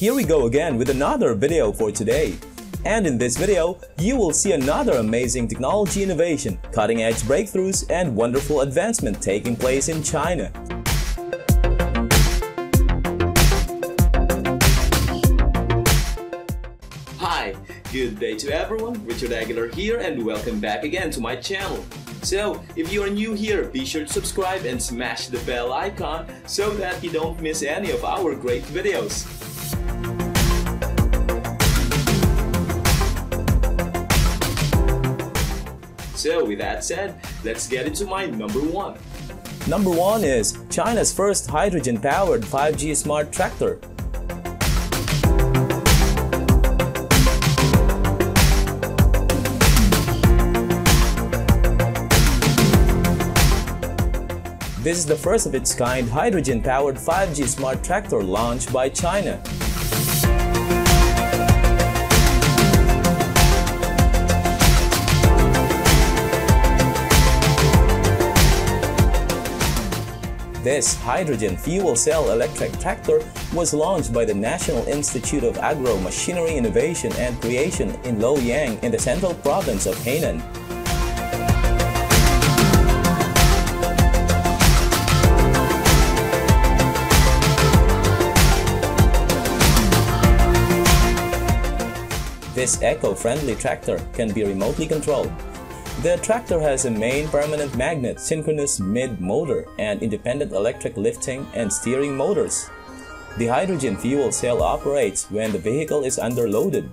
Here we go again with another video for today. And in this video, you will see another amazing technology innovation, cutting-edge breakthroughs, and wonderful advancement taking place in China. Hi, good day to everyone, Richard Aguilar here and welcome back again to my channel. So, if you are new here, be sure to subscribe and smash the bell icon so that you don't miss any of our great videos. So with that said, let's get into my number one. Number one is China's first hydrogen-powered 5G smart tractor. This is the first of its kind hydrogen-powered 5G smart tractor launched by China. This hydrogen fuel cell electric tractor was launched by the National Institute of Agro Machinery Innovation and Creation in Luoyang in the central province of Henan. This eco-friendly tractor can be remotely controlled. The tractor has a main permanent magnet, synchronous mid motor, and independent electric lifting and steering motors. The hydrogen fuel cell operates when the vehicle is underloaded.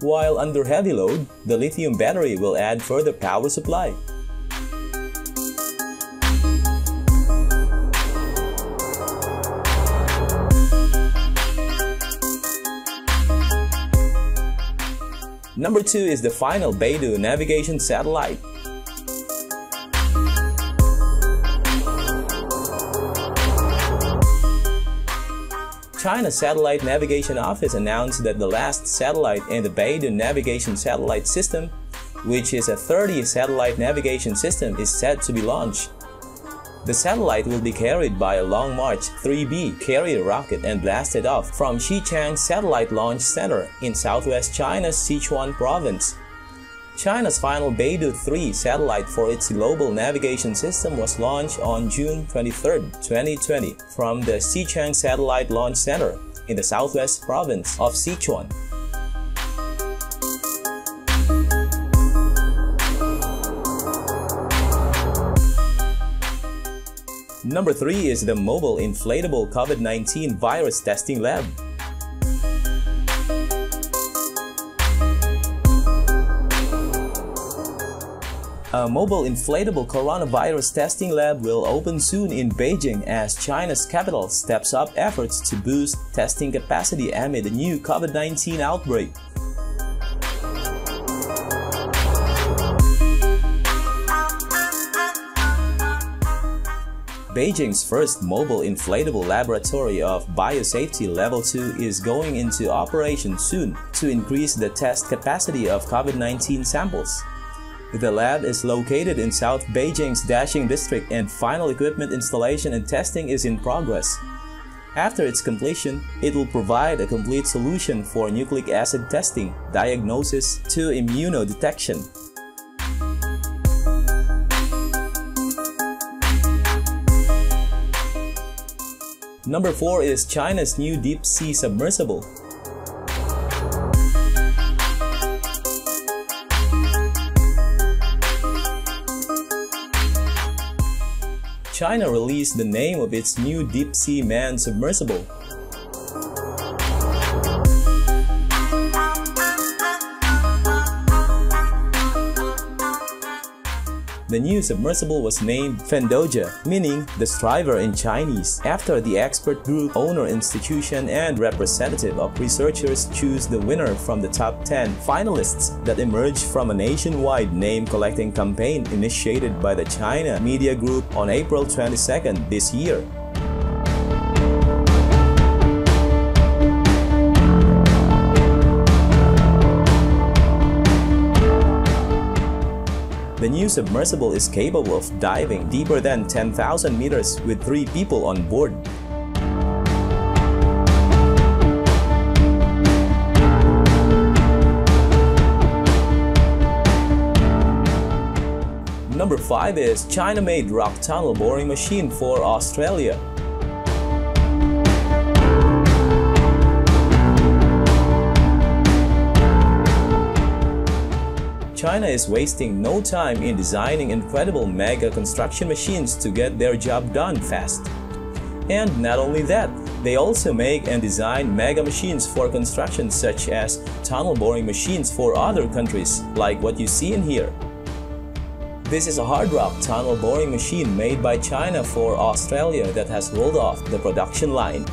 While under heavy load, the lithium battery will add further power supply. Number 2 is the final Beidou navigation satellite. China's Satellite Navigation Office announced that the last satellite in the Beidou navigation satellite system, which is a 30 satellite navigation system, is set to be launched. The satellite will be carried by a Long March 3B carrier rocket and blasted off from Xichang Satellite Launch Center in southwest China's Sichuan province. China's final Beidou 3 satellite for its global navigation system was launched on June 23, 2020 from the Xichang Satellite Launch Center in the southwest province of Sichuan. Number 3 is the Mobile Inflatable COVID-19 Virus Testing Lab. A mobile inflatable coronavirus testing lab will open soon in Beijing as China's capital steps up efforts to boost testing capacity amid a new COVID-19 outbreak. Beijing's first mobile inflatable laboratory of biosafety level 2 is going into operation soon to increase the test capacity of COVID-19 samples. The lab is located in South Beijing's Daxing district and final equipment installation and testing is in progress. After its completion, it will provide a complete solution for nucleic acid testing, diagnosis to immunodetection. Number 4 is China's new deep sea submersible. China released the name of its new deep sea manned submersible. The new submersible was named Fendouzhe, meaning the striver in Chinese, after the expert group, owner institution, and representative of researchers choose the winner from the top 10 finalists that emerged from a nationwide name collecting campaign initiated by the China Media Group on April 22nd this year. The new submersible is capable of diving deeper than 10,000 meters with three people on board. Number 5 is China-made rock tunnel boring machine for Australia. China is wasting no time in designing incredible mega construction machines to get their job done fast. And not only that, they also make and design mega machines for construction such as tunnel boring machines for other countries, like what you see in here. This is a hard rock tunnel boring machine made by China for Australia that has rolled off the production line.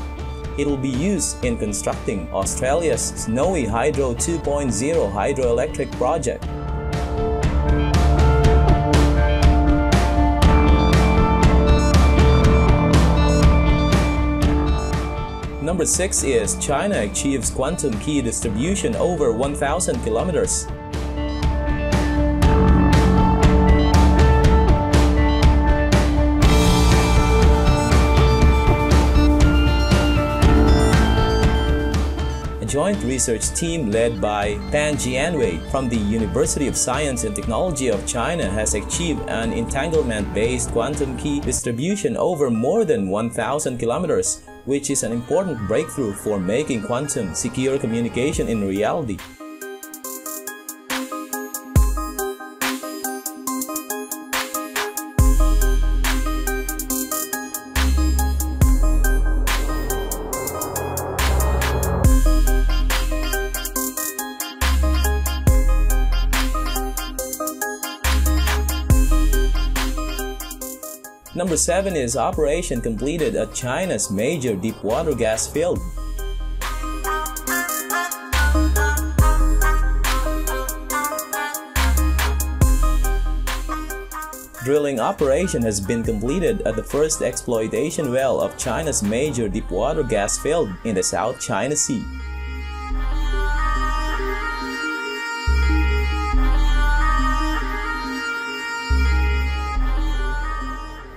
It will be used in constructing Australia's Snowy Hydro 2.0 hydroelectric project. Number 6 is China achieves quantum key distribution over 1000 kilometers. A joint research team led by Pan Jianwei from the University of Science and Technology of China has achieved an entanglement-based quantum key distribution over more than 1000 kilometers which is an important breakthrough for making quantum secure communication in reality. Number 7 is operation completed at China's major deepwater gas field. Drilling operation has been completed at the first exploitation well of China's major deepwater gas field in the South China Sea.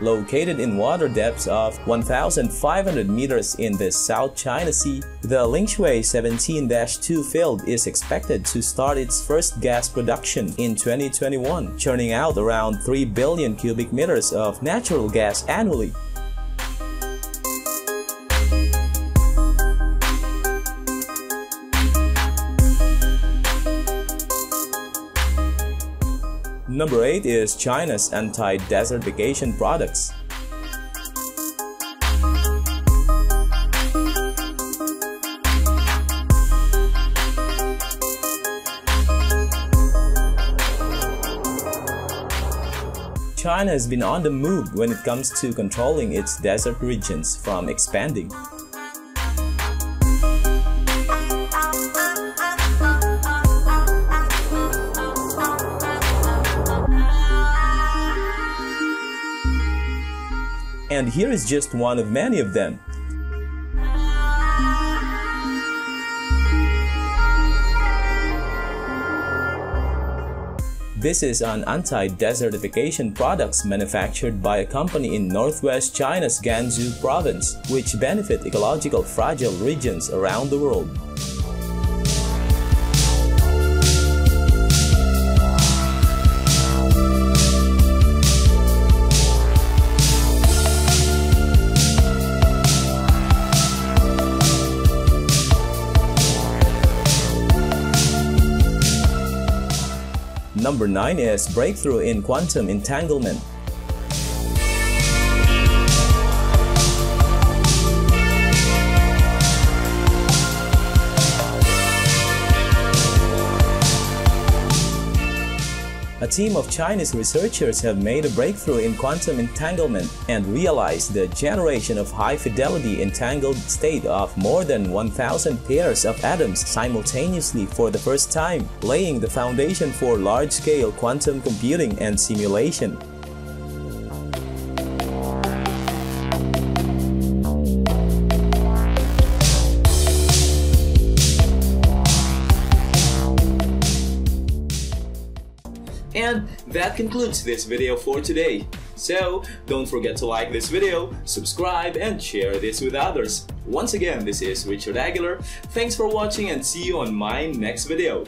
Located in water depths of 1,500 meters in the South China Sea, the Lingshui 17-2 field is expected to start its first gas production in 2021, churning out around 3 billion cubic meters of natural gas annually. Number 8 is China's anti-desertification products. China has been on the move when it comes to controlling its desert regions from expanding. And here is just one of many of them. This is an anti-desertification products manufactured by a company in northwest China's Gansu province, which benefit ecological fragile regions around the world. Number 9 is Breakthrough in Quantum Entanglement. Team of Chinese researchers have made a breakthrough in quantum entanglement and realized the generation of high-fidelity entangled state of more than 1,000 pairs of atoms simultaneously for the first time, laying the foundation for large-scale quantum computing and simulation. That concludes this video for today. So, don't forget to like this video, subscribe, and share this with others. Once again, this is Richard Aguilar. Thanks for watching and see you on my next video.